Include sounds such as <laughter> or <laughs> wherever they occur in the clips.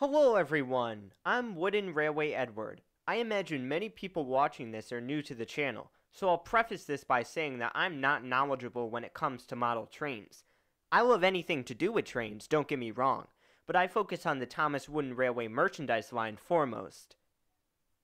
Hello everyone, I'm Wooden Railway Edward. I imagine many people watching this are new to the channel, so I'll preface this by saying that I'm not knowledgeable when it comes to model trains. I love anything to do with trains, don't get me wrong, but I focus on the Thomas Wooden Railway merchandise line foremost.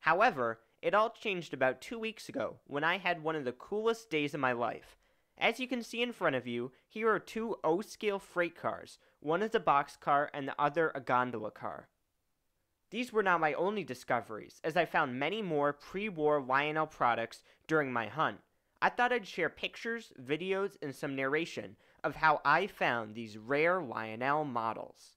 However, it all changed about two weeks ago when I had one of the coolest days of my life. As you can see in front of you, here are two O-scale freight cars. One is a boxcar and the other a gondola car. These were not my only discoveries, as I found many more pre-war Lionel products during my hunt. I thought I'd share pictures, videos, and some narration of how I found these rare Lionel models.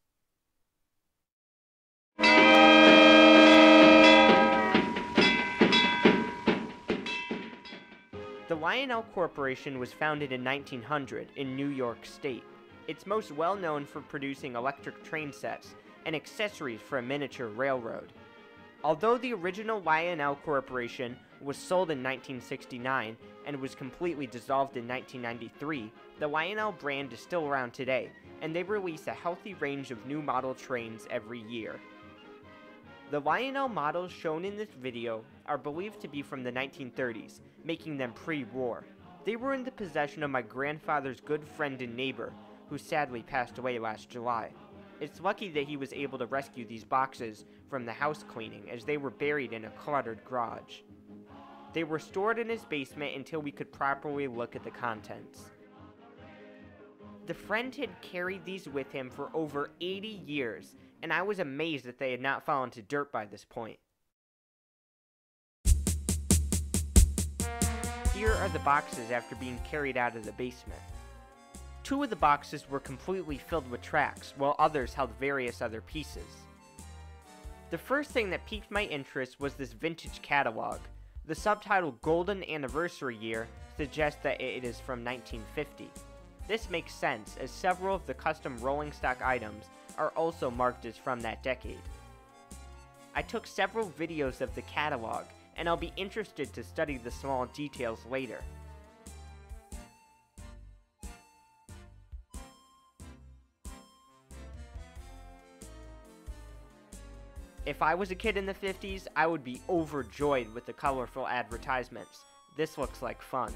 The Lionel Corporation was founded in 1900 in New York State. It's most well known for producing electric train sets and accessories for a miniature railroad. Although the original Lionel Corporation was sold in 1969 and was completely dissolved in 1993, the Lionel brand is still around today, and they release a healthy range of new model trains every year. The Lionel models shown in this video are believed to be from the 1930s, making them pre-war. They were in the possession of my grandfather's good friend and neighbor, who sadly passed away last July. It's lucky that he was able to rescue these boxes from the house cleaning as they were buried in a cluttered garage. They were stored in his basement until we could properly look at the contents. The friend had carried these with him for over 80 years, and I was amazed that they had not fallen to dirt by this point. Here are the boxes after being carried out of the basement. Two of the boxes were completely filled with tracks, while others held various other pieces. The first thing that piqued my interest was this vintage catalog. The subtitle Golden Anniversary Year suggests that it is from 1950. This makes sense, as several of the custom rolling stock items are also marked as from that decade. I took several videos of the catalog, and I'll be interested to study the small details later. If I was a kid in the 50s, I would be overjoyed with the colorful advertisements. This looks like fun.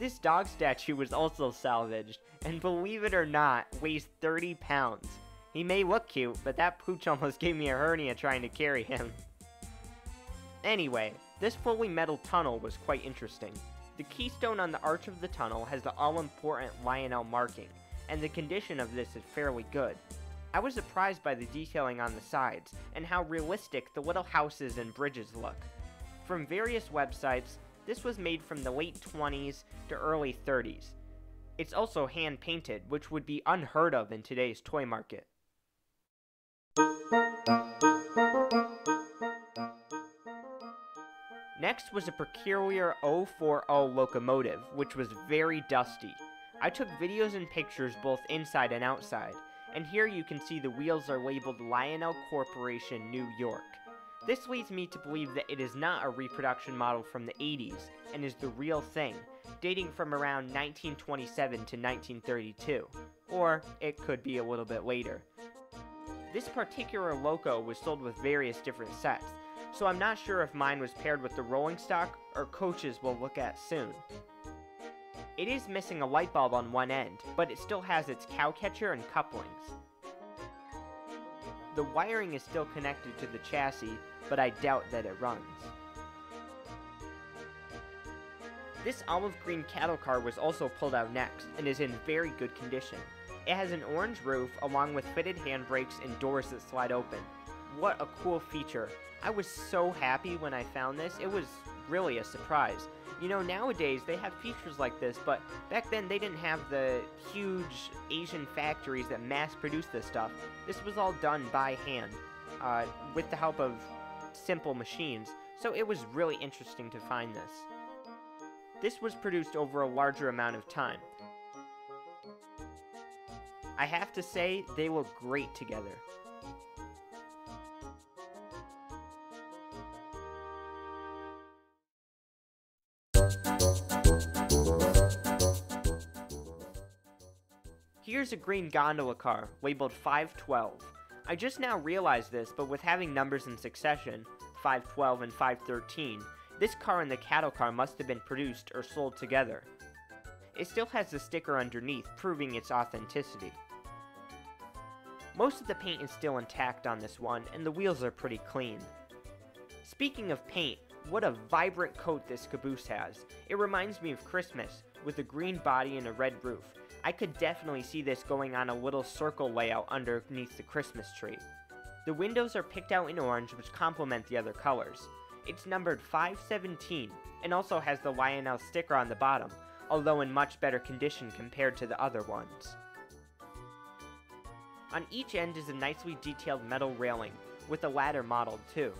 This dog statue was also salvaged, and believe it or not, weighs 30 pounds. He may look cute, but that pooch almost gave me a hernia trying to carry him. Anyway, this fully metal tunnel was quite interesting. The keystone on the arch of the tunnel has the all-important Lionel marking, and the condition of this is fairly good. I was surprised by the detailing on the sides, and how realistic the little houses and bridges look. From various websites, this was made from the late 20s to early 30s. It's also hand painted, which would be unheard of in today's toy market. Next was a peculiar 040 locomotive, which was very dusty. I took videos and pictures both inside and outside, and here you can see the wheels are labeled Lionel Corporation New York. This leads me to believe that it is not a reproduction model from the 80s and is the real thing, dating from around 1927 to 1932. Or it could be a little bit later. This particular loco was sold with various different sets, so I'm not sure if mine was paired with the rolling stock or coaches we'll look at soon. It is missing a light bulb on one end, but it still has its cow catcher and couplings. The wiring is still connected to the chassis, but I doubt that it runs. This olive green cattle car was also pulled out next, and is in very good condition. It has an orange roof, along with fitted handbrakes and doors that slide open. What a cool feature. I was so happy when I found this, it was really a surprise. You know, nowadays they have features like this, but back then they didn't have the huge Asian factories that mass produce this stuff. This was all done by hand, uh, with the help of simple machines, so it was really interesting to find this. This was produced over a larger amount of time. I have to say, they look great together. Here's a green gondola car, labeled 512. I just now realized this, but with having numbers in succession, 512 and 513, this car and the cattle car must have been produced or sold together. It still has the sticker underneath, proving its authenticity. Most of the paint is still intact on this one, and the wheels are pretty clean. Speaking of paint, what a vibrant coat this caboose has. It reminds me of Christmas, with a green body and a red roof. I could definitely see this going on a little circle layout underneath the Christmas tree. The windows are picked out in orange, which complement the other colors. It's numbered 517, and also has the Lionel sticker on the bottom, although in much better condition compared to the other ones. On each end is a nicely detailed metal railing, with a ladder modeled too.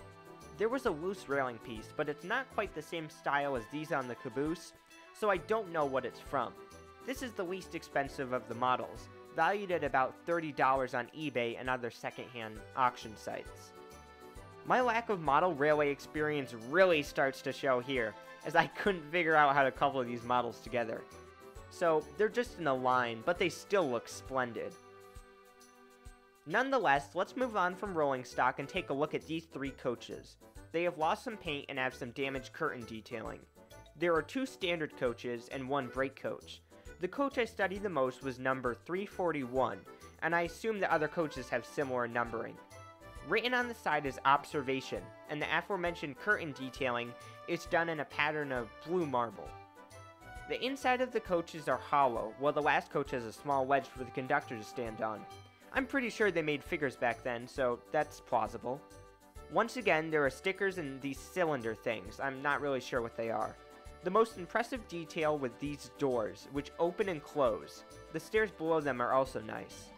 There was a loose railing piece, but it's not quite the same style as these on the caboose, so I don't know what it's from. This is the least expensive of the models, valued at about $30 on eBay and other secondhand auction sites. My lack of model railway experience really starts to show here, as I <laughs> couldn't figure out how to couple these models together. So, they're just in a line, but they still look splendid. Nonetheless, let's move on from rolling stock and take a look at these three coaches. They have lost some paint and have some damaged curtain detailing. There are two standard coaches and one brake coach. The coach I studied the most was number 341, and I assume the other coaches have similar numbering. Written on the side is observation, and the aforementioned curtain detailing is done in a pattern of blue marble. The inside of the coaches are hollow, while the last coach has a small wedge for the conductor to stand on. I'm pretty sure they made figures back then, so that's plausible. Once again, there are stickers and these cylinder things. I'm not really sure what they are. The most impressive detail with these doors, which open and close. The stairs below them are also nice.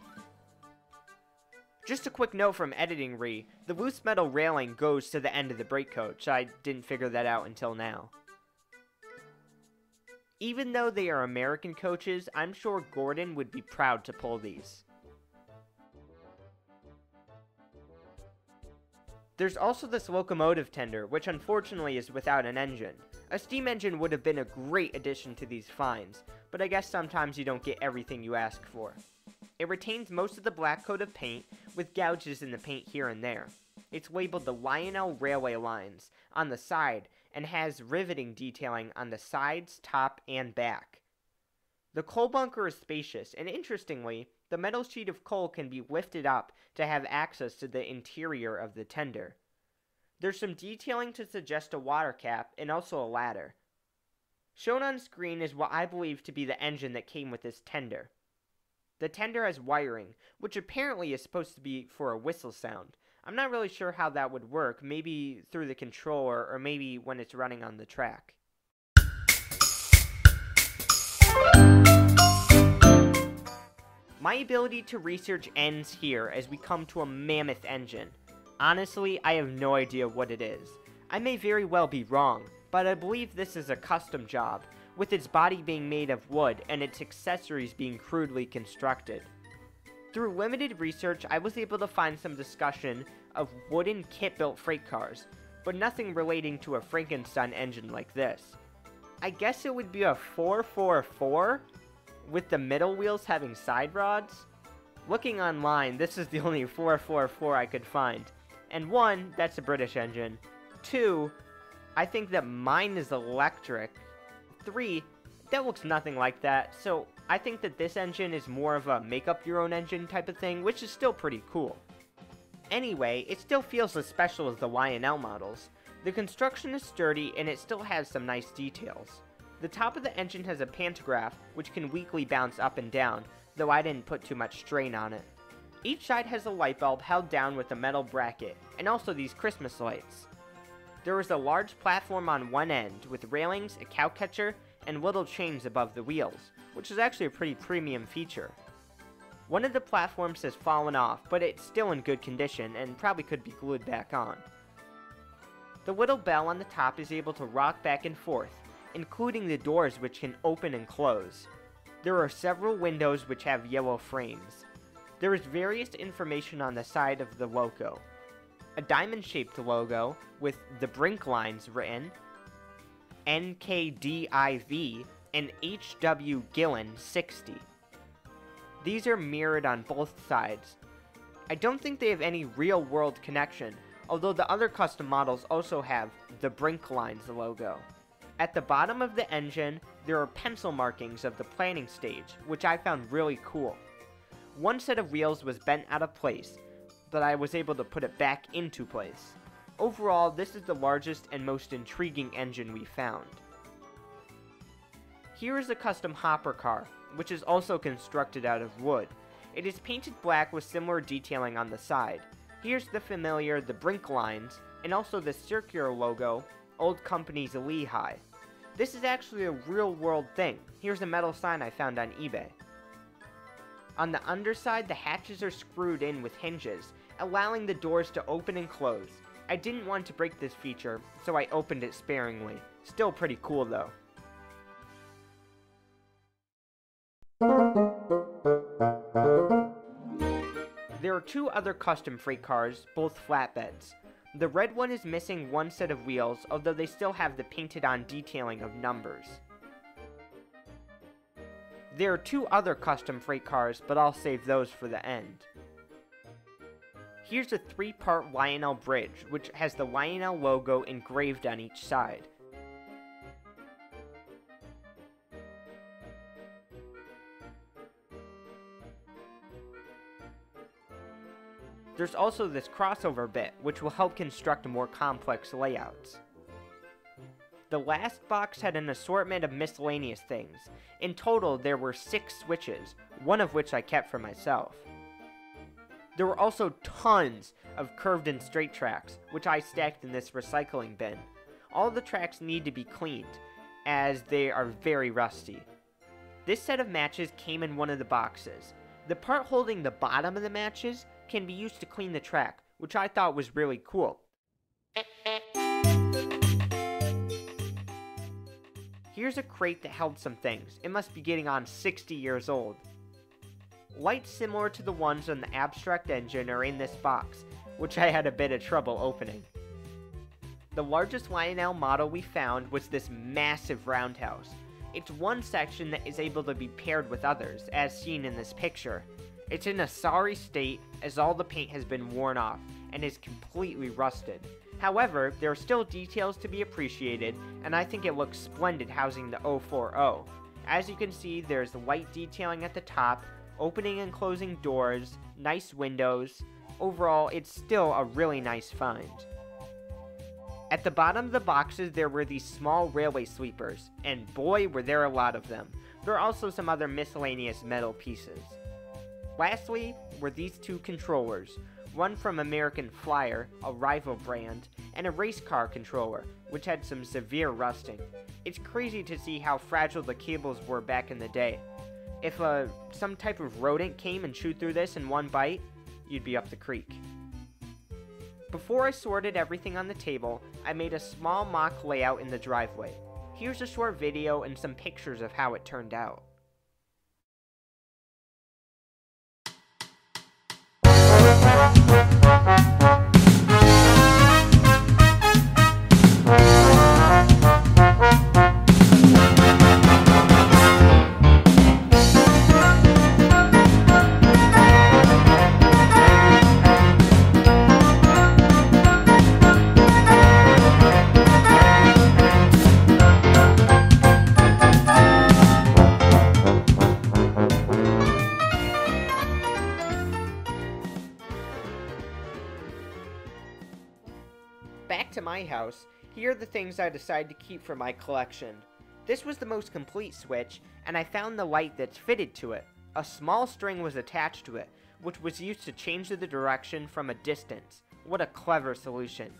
Just a quick note from Editing Re, the loose metal railing goes to the end of the brake coach. I didn't figure that out until now. Even though they are American coaches, I'm sure Gordon would be proud to pull these. There's also this locomotive tender, which unfortunately is without an engine. A steam engine would have been a great addition to these finds, but I guess sometimes you don't get everything you ask for. It retains most of the black coat of paint, with gouges in the paint here and there. It's labeled the Lionel Railway Lines on the side and has riveting detailing on the sides, top, and back. The coal bunker is spacious, and interestingly, the metal sheet of coal can be lifted up to have access to the interior of the tender. There's some detailing to suggest a water cap and also a ladder. Shown on screen is what I believe to be the engine that came with this tender. The tender has wiring, which apparently is supposed to be for a whistle sound. I'm not really sure how that would work, maybe through the controller or maybe when it's running on the track. My ability to research ends here as we come to a mammoth engine. Honestly, I have no idea what it is. I may very well be wrong, but I believe this is a custom job, with its body being made of wood and its accessories being crudely constructed. Through limited research, I was able to find some discussion of wooden kit-built freight cars, but nothing relating to a Frankenstein engine like this. I guess it would be a 444 with the middle wheels having side rods. Looking online, this is the only <laughs> 444 I could find. And one, that's a British engine. Two, I think that mine is electric, 3, that looks nothing like that, so I think that this engine is more of a make up your own engine type of thing, which is still pretty cool. Anyway, it still feels as special as the Lionel models. The construction is sturdy and it still has some nice details. The top of the engine has a pantograph, which can weakly bounce up and down, though I didn't put too much strain on it. Each side has a light bulb held down with a metal bracket, and also these Christmas lights. There is a large platform on one end, with railings, a cow catcher, and little chains above the wheels, which is actually a pretty premium feature. One of the platforms has fallen off, but it's still in good condition and probably could be glued back on. The little bell on the top is able to rock back and forth, including the doors which can open and close. There are several windows which have yellow frames. There is various information on the side of the logo, a diamond-shaped logo with the brink lines written, NKDIV, and HW Gillen 60. These are mirrored on both sides. I don't think they have any real world connection, although the other custom models also have the Brink Lines logo. At the bottom of the engine, there are pencil markings of the planning stage, which I found really cool. One set of wheels was bent out of place, but I was able to put it back into place. Overall, this is the largest and most intriguing engine we found. Here is a custom hopper car, which is also constructed out of wood. It is painted black with similar detailing on the side. Here's the familiar The Brink lines, and also the circular logo, Old Company's Lehigh. This is actually a real world thing. Here's a metal sign I found on eBay. On the underside, the hatches are screwed in with hinges, allowing the doors to open and close. I didn't want to break this feature, so I opened it sparingly. Still pretty cool though. There are two other custom freight cars, both flatbeds. The red one is missing one set of wheels, although they still have the painted on detailing of numbers. There are two other custom freight cars, but I'll save those for the end. Here's a three-part Lionel bridge, which has the Lionel logo engraved on each side. There's also this crossover bit, which will help construct more complex layouts. The last box had an assortment of miscellaneous things. In total, there were six switches, one of which I kept for myself. There were also tons of curved and straight tracks, which I stacked in this recycling bin. All the tracks need to be cleaned, as they are very rusty. This set of matches came in one of the boxes. The part holding the bottom of the matches can be used to clean the track, which I thought was really cool. Here's a crate that held some things. It must be getting on 60 years old. Lights similar to the ones on the Abstract engine are in this box, which I had a bit of trouble opening. The largest Lionel model we found was this massive roundhouse. It's one section that is able to be paired with others, as seen in this picture. It's in a sorry state as all the paint has been worn off and is completely rusted. However, there are still details to be appreciated, and I think it looks splendid housing the 040. As you can see, there's the white detailing at the top, opening and closing doors, nice windows. Overall, it's still a really nice find. At the bottom of the boxes, there were these small railway sweepers, and boy, were there a lot of them. There are also some other miscellaneous metal pieces. Lastly, were these two controllers, one from American Flyer, a rival brand, and a race car controller, which had some severe rusting. It's crazy to see how fragile the cables were back in the day. If uh, some type of rodent came and chewed through this in one bite, you'd be up the creek. Before I sorted everything on the table, I made a small mock layout in the driveway. Here's a short video and some pictures of how it turned out. House, here are the things I decided to keep for my collection. This was the most complete switch, and I found the light that's fitted to it. A small string was attached to it, which was used to change the direction from a distance. What a clever solution.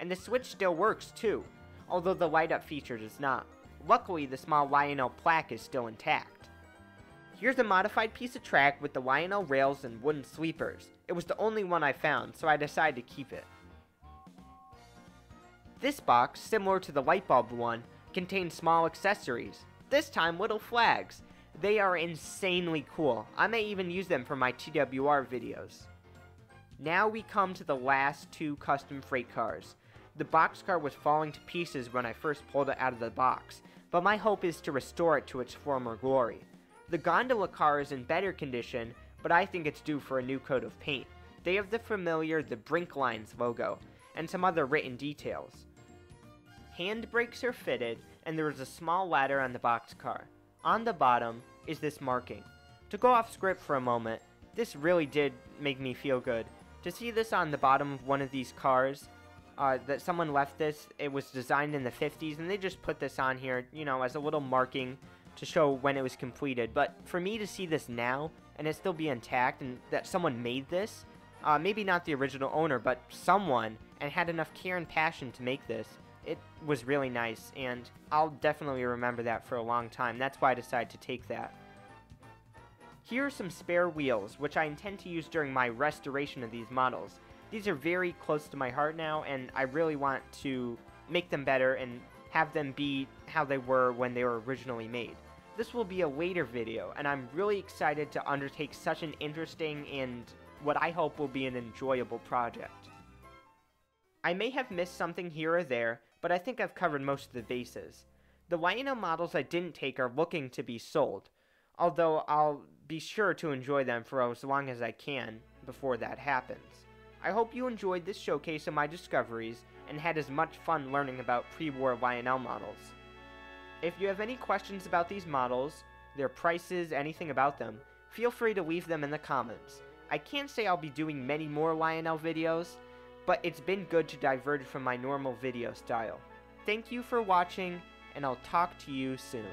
And the switch still works too, although the light up feature does not. Luckily, the small Lionel plaque is still intact. Here's a modified piece of track with the Lionel rails and wooden sweepers. It was the only one I found, so I decided to keep it. This box, similar to the light bulb one, contains small accessories, this time little flags. They are insanely cool. I may even use them for my TWR videos. Now we come to the last two custom freight cars. The boxcar was falling to pieces when I first pulled it out of the box, but my hope is to restore it to its former glory. The gondola car is in better condition, but I think it's due for a new coat of paint. They have the familiar The Brink Lines logo, and some other written details. Hand brakes are fitted, and there is a small ladder on the boxcar. On the bottom is this marking. To go off script for a moment, this really did make me feel good. To see this on the bottom of one of these cars, uh, that someone left this, it was designed in the 50s, and they just put this on here, you know, as a little marking to show when it was completed. But for me to see this now, and it still be intact, and that someone made this, uh, maybe not the original owner, but someone, and had enough care and passion to make this, it was really nice, and I'll definitely remember that for a long time. That's why I decided to take that. Here are some spare wheels, which I intend to use during my restoration of these models. These are very close to my heart now, and I really want to make them better and have them be how they were when they were originally made. This will be a later video, and I'm really excited to undertake such an interesting and what I hope will be an enjoyable project. I may have missed something here or there, but I think I've covered most of the bases. The Lionel models I didn't take are looking to be sold, although I'll be sure to enjoy them for as long as I can before that happens. I hope you enjoyed this showcase of my discoveries and had as much fun learning about pre-war Lionel models. If you have any questions about these models, their prices, anything about them, feel free to leave them in the comments. I can't say I'll be doing many more Lionel videos, but it's been good to divert from my normal video style. Thank you for watching, and I'll talk to you soon.